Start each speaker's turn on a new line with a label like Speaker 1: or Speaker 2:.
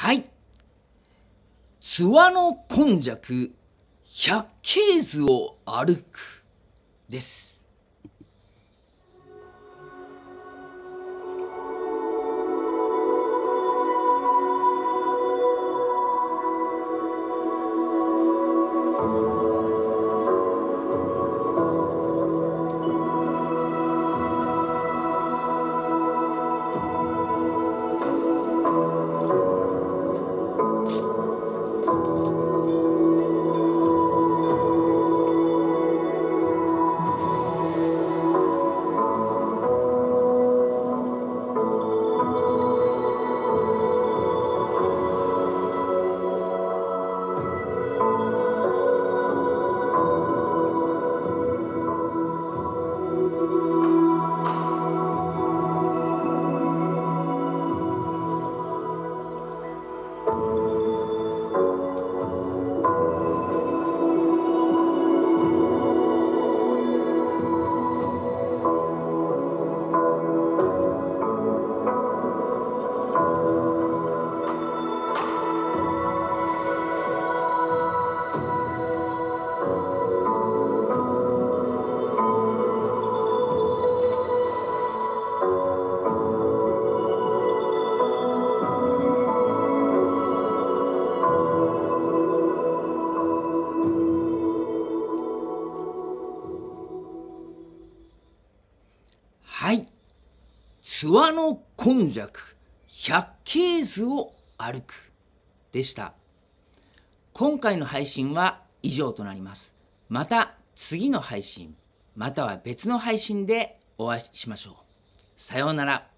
Speaker 1: はい。諏訪の今昔、百景図を歩く。です。はい。諏訪の今昔、百景図を歩く。でした。今回の配信は以上となります。また次の配信、または別の配信でお会いしましょう。さようなら。